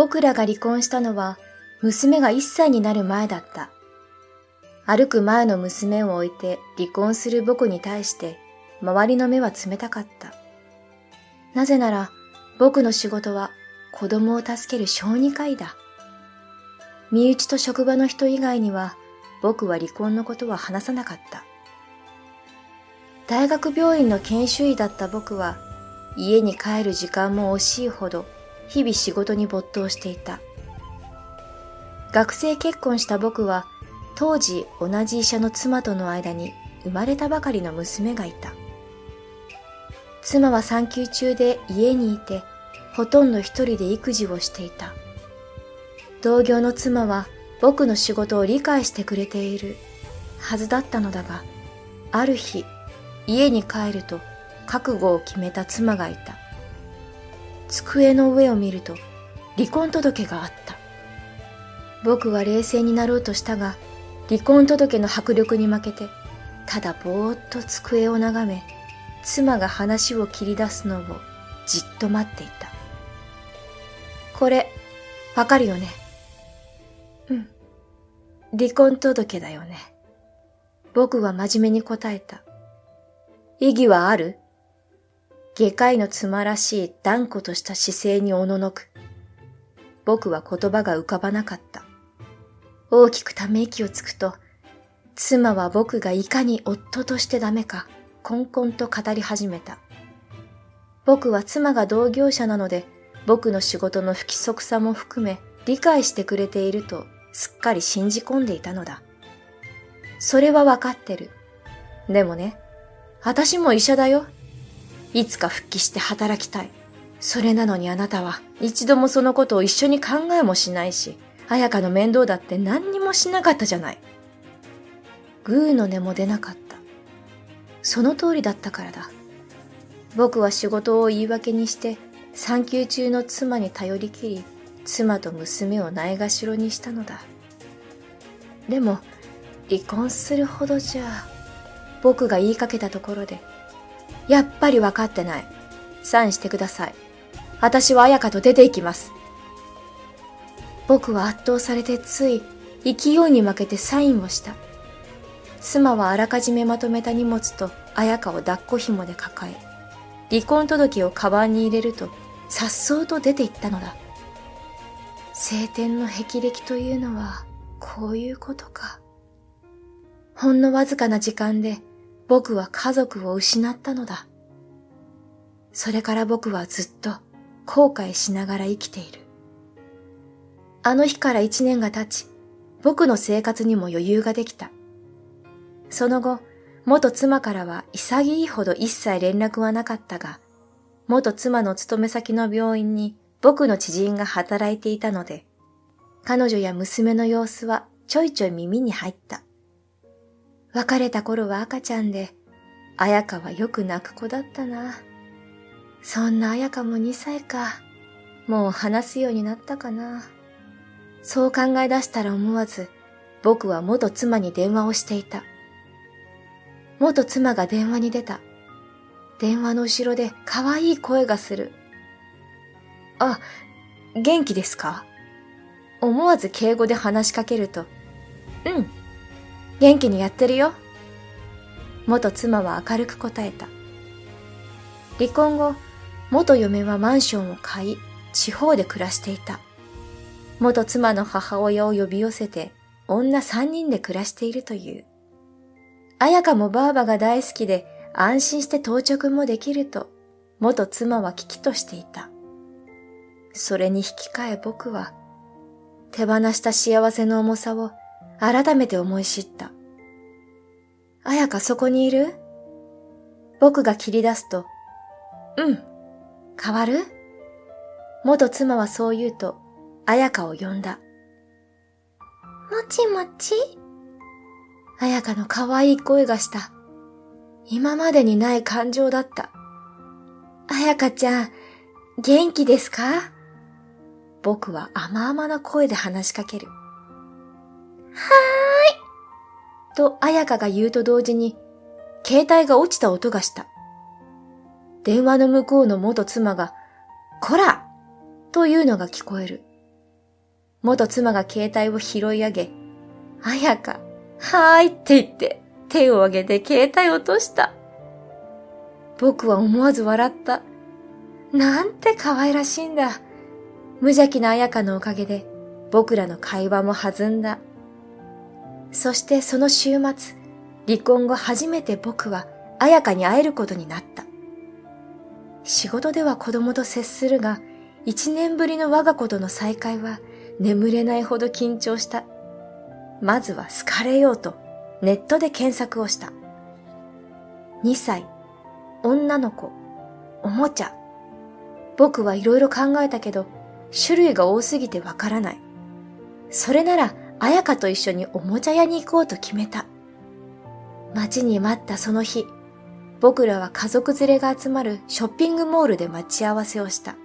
僕らが離婚したのは娘が1歳になる前だった。歩く前の娘を置いて離婚する僕に対して周りの目は冷たかった。なぜなら僕の仕事は子供を助ける小児科医だ。身内と職場の人以外には僕は離婚のことは話さなかった。大学病院の研修医だった僕は家に帰る時間も惜しいほど日々仕事に没頭していた。学生結婚した僕は当時同じ医者の妻との間に生まれたばかりの娘がいた。妻は産休中で家にいてほとんど一人で育児をしていた。同業の妻は僕の仕事を理解してくれているはずだったのだが、ある日、家に帰ると覚悟を決めた妻がいた。机の上を見ると離婚届があった。僕は冷静になろうとしたが、離婚届の迫力に負けて、ただぼーっと机を眺め、妻が話を切り出すのをじっと待っていた。これ、わかるよね？うん。離婚届だよね。僕は真面目に答えた。意義はある？外科医の妻らしい断固とした姿勢におののく。僕は言葉が浮かばなかった。大きくため息をつくと、妻は僕がいかに夫としてダメか、こんこんと語り始めた。僕は妻が同業者なので、僕の仕事の不規則さも含め理解してくれているとすっかり信じ込んでいたのだ。それはわかってる。でもね、私も医者だよ。いつか復帰して働きたい。それなのにあなたは一度もそのことを一緒に考えもしないし、綾香の面倒だって何にもしなかったじゃない。グーの音も出なかった。その通りだったからだ。僕は仕事を言い訳にして産休中の妻に頼りきり、妻と娘をないがしろにしたのだ。でも、離婚するほどじゃ、僕が言いかけたところで、やっぱり分かってない。サインしてください。私は彩香と出て行きます。僕は圧倒されてつい、勢いに負けてサインをした。妻はあらかじめまとめた荷物と彩香を抱っこ紐で抱え、離婚届をカバンに入れると、颯爽と出て行ったのだ。晴天の霹靂というのは、こういうことか。ほんのわずかな時間で、僕は家族を失ったのだ。それから僕はずっと後悔しながら生きている。あの日から一年が経ち、僕の生活にも余裕ができた。その後、元妻からは潔いほど一切連絡はなかったが、元妻の勤め先の病院に僕の知人が働いていたので、彼女や娘の様子はちょいちょい耳に入った。別れた頃は赤ちゃんで、綾香はよく泣く子だったな。そんな綾香も2歳か。もう話すようになったかな。そう考え出したら思わず、僕は元妻に電話をしていた。元妻が電話に出た。電話の後ろで可愛い声がする。あ、元気ですか？思わず敬語で話しかけると、うん、元気にやってるよ。元妻は明るく答えた。離婚後、元嫁はマンションを買い、地方で暮らしていた。元妻の母親を呼び寄せて、女三人で暮らしているという。彩香もばあばが大好きで安心して到着もできると、元妻は危機としていた。それに引き換え僕は、手放した幸せの重さを改めて思い知った。彩香そこにいる？僕が切り出すと、うん、変わる？元妻はそう言うと、彩香を呼んだ。もちもち？彩香の可愛い声がした。今までにない感情だった。彩香ちゃん、元気ですか？僕は甘々な声で話しかける。はーい。と、彩香が言うと同時に、携帯が落ちた音がした。電話の向こうの元妻が、こらというのが聞こえる。元妻が携帯を拾い上げ、あやか、はーいって言って手を挙げて携帯を落とした。僕は思わず笑った。なんて可愛らしいんだ。無邪気な彩香のおかげで僕らの会話も弾んだ。そしてその週末、離婚後初めて僕は彩香に会えることになった。仕事では子供と接するが、一年ぶりの我が子との再会は眠れないほど緊張した。まずは好かれようとネットで検索をした。2歳、女の子、おもちゃ。僕はいろいろ考えたけど、種類が多すぎてわからない。それなら、彩香と一緒におもちゃ屋に行こうと決めた。待ちに待ったその日、僕らは家族連れが集まるショッピングモールで待ち合わせをした。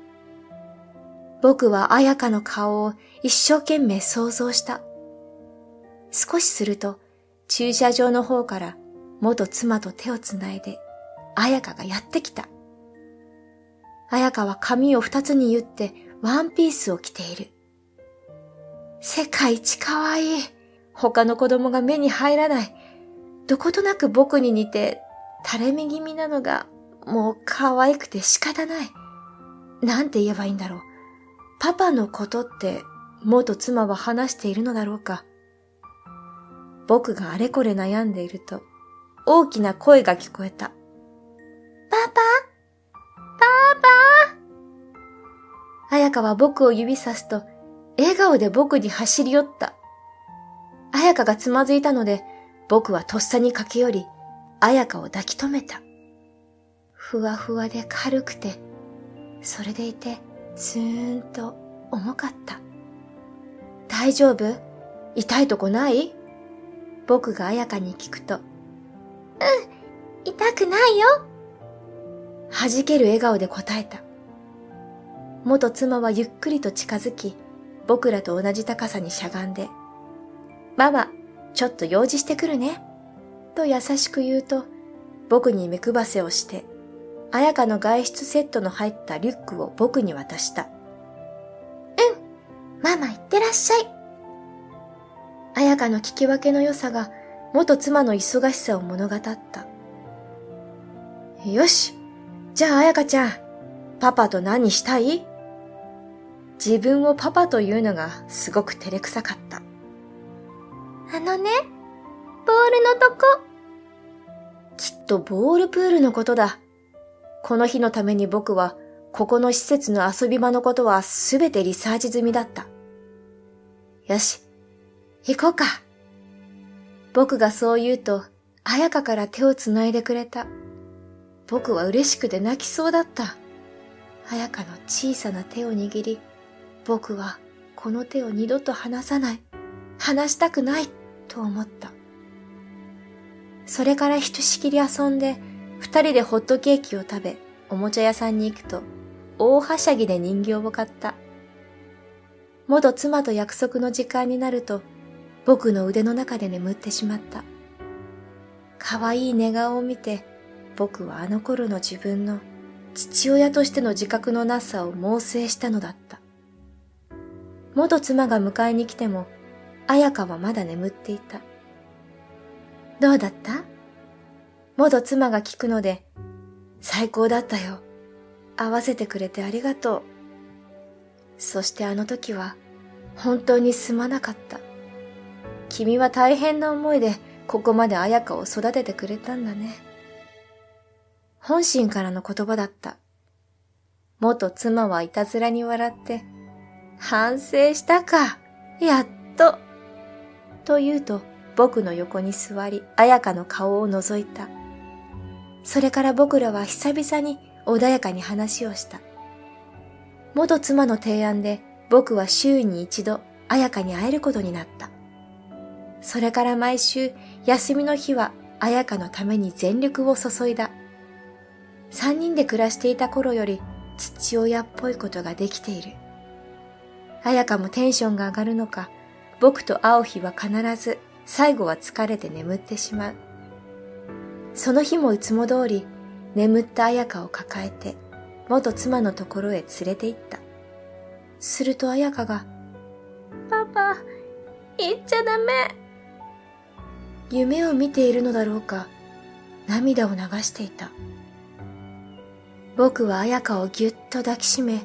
僕は彩香の顔を一生懸命想像した。少しすると、駐車場の方から元妻と手をつないで、彩香がやってきた。彩香は髪を二つに言ってワンピースを着ている。世界一可愛い。他の子供が目に入らない。どことなく僕に似て垂れ目気味なのがもう可愛くて仕方ない。なんて言えばいいんだろう。パパのことって元妻は話しているのだろうか。僕があれこれ悩んでいると、大きな声が聞こえた。パパ？パパ？彩香は僕を指さすと、笑顔で僕に走り寄った。彩香がつまずいたので、僕はとっさに駆け寄り、彩香を抱き留めた。ふわふわで軽くて、それでいて、ずーんと重かった。大丈夫？痛いとこない？僕が彩香に聞くと、うん、痛くないよ。弾ける笑顔で答えた。元妻はゆっくりと近づき、僕らと同じ高さにしゃがんで、ママ、ちょっと用事してくるね。と優しく言うと、僕に目配せをして、彩香の外出セットの入ったリュックを僕に渡した。うん、ママ行ってらっしゃい。彩香の聞き分けの良さが元妻の忙しさを物語った。よし。じゃあ彩香ちゃん、パパと何したい？自分をパパというのがすごく照れくさかった。あのね、ボールのとこ。きっとボールプールのことだ。この日のために僕は、ここの施設の遊び場のことはすべてリサーチ済みだった。よし、行こうか。僕がそう言うと、彩香から手を繋いでくれた。僕は嬉しくて泣きそうだった。彩香の小さな手を握り、僕はこの手を二度と離さない。離したくない、と思った。それからひとしきり遊んで、二人でホットケーキを食べ、おもちゃ屋さんに行くと、大はしゃぎで人形を買った。元妻と約束の時間になると、僕の腕の中で眠ってしまった。可愛い寝顔を見て、僕はあの頃の自分の父親としての自覚のなさを猛省したのだった。元妻が迎えに来ても、彩香はまだ眠っていた。どうだった？元妻が聞くので、最高だったよ。合わせてくれてありがとう。そしてあの時は、本当にすまなかった。君は大変な思いでここまで彩香を育ててくれたんだね。本心からの言葉だった。元妻はいたずらに笑って、反省したか、やっと。と言うと、僕の横に座り、彩香の顔を覗いた。それから僕らは久々に穏やかに話をした。元妻の提案で僕は週に一度彩香に会えることになった。それから毎週休みの日は彩香のために全力を注いだ。三人で暮らしていた頃より父親っぽいことができている。彩香もテンションが上がるのか、僕と会う日は必ず最後は疲れて眠ってしまう。その日もいつも通り眠った彩香を抱えて元妻のところへ連れて行った。すると彩香が、パパ、言っちゃダメ。夢を見ているのだろうか、涙を流していた。僕は彩香をぎゅっと抱きしめ、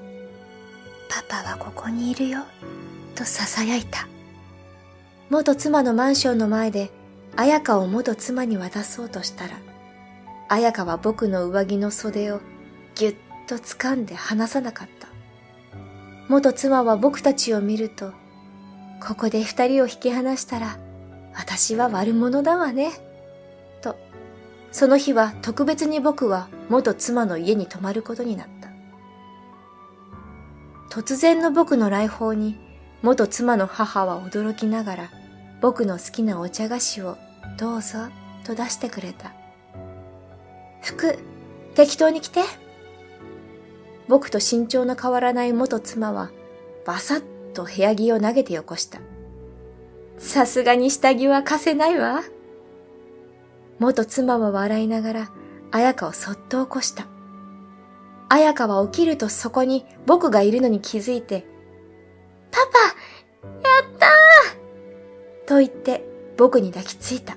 パパはここにいるよ、と囁いた。元妻のマンションの前で、彩香を元妻に渡そうとしたら、彩香は僕の上着の袖をぎゅっと掴んで離さなかった。元妻は僕たちを見ると、ここで二人を引き離したら、私は悪者だわね。と、その日は特別に僕は元妻の家に泊まることになった。突然の僕の来訪に、元妻の母は驚きながら、僕の好きなお茶菓子をどうぞと出してくれた。服、適当に着て。僕と身長の変わらない元妻は、バサッと部屋着を投げてよこした。さすがに下着は貸せないわ。元妻は笑いながら、綾香をそっと起こした。綾香は起きるとそこに僕がいるのに気づいて、パパやったーと言って僕に抱きついた。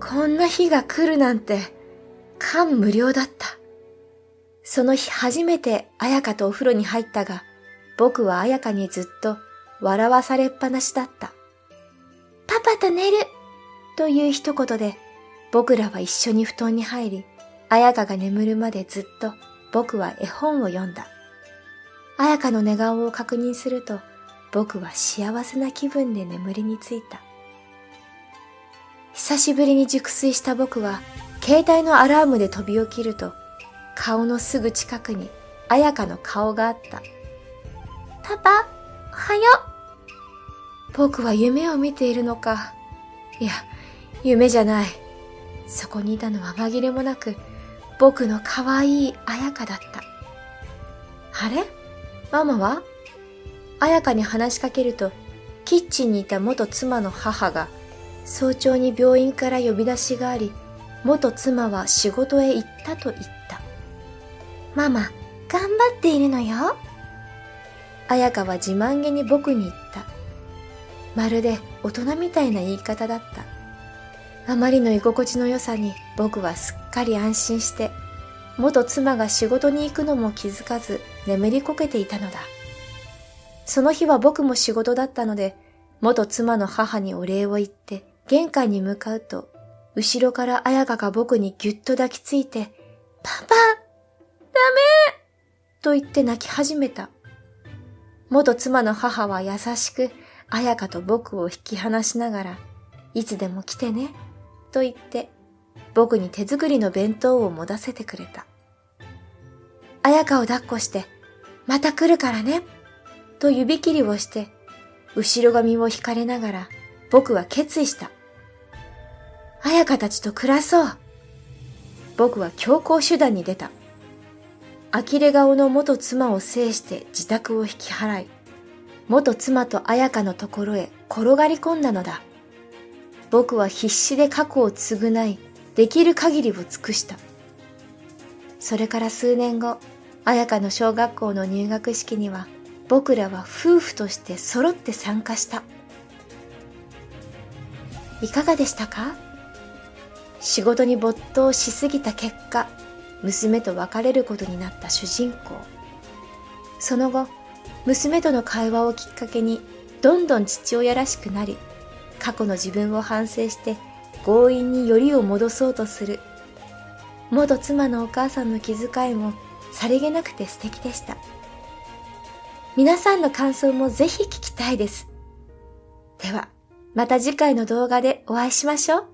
こんな日が来るなんて、感無量だった。その日初めて彩香とお風呂に入ったが、僕は彩香にずっと笑わされっぱなしだった。パパと寝るという一言で、僕らは一緒に布団に入り、彩香が眠るまでずっと僕は絵本を読んだ。彩香の寝顔を確認すると、僕は幸せな気分で眠りについた。久しぶりに熟睡した僕は、携帯のアラームで飛び起きると、顔のすぐ近くに彩香の顔があった。パパ、おはよう。僕は夢を見ているのか。いや、夢じゃない。そこにいたのは紛れもなく、僕の可愛い彩香だった。あれ？ママは？彩香に話しかけると、キッチンにいた元妻の母が、早朝に病院から呼び出しがあり、元妻は仕事へ行ったと言った。ママ、頑張っているのよ。彩香は自慢げに僕に言った。まるで大人みたいな言い方だった。あまりの居心地の良さに僕はすっかり安心して、元妻が仕事に行くのも気づかず眠りこけていたのだ。その日は僕も仕事だったので、元妻の母にお礼を言って玄関に向かうと、後ろから彩香が僕にぎゅっと抱きついて、パパダメと言って泣き始めた。元妻の母は優しく、彩香と僕を引き離しながら、いつでも来てね、と言って、僕に手作りの弁当を持たせてくれた。彩香を抱っこして、また来るからね、と指切りをして、後ろ髪を引かれながら、僕は決意した。彩香たちと暮らそう。僕は強行手段に出た。呆れ顔の元妻を制して自宅を引き払い、元妻と彩香のところへ転がり込んだのだ。僕は必死で過去を償い、できる限りを尽くした。それから数年後、彩香の小学校の入学式には、僕らは夫婦として揃って参加した。いかがでしたか？仕事に没頭しすぎた結果、娘と別れることになった主人公。その後、娘との会話をきっかけに、どんどん父親らしくなり、過去の自分を反省して強引によりを戻そうとする。元妻のお母さんの気遣いもさりげなくて素敵でした。皆さんの感想もぜひ聞きたいです。では、また次回の動画でお会いしましょう。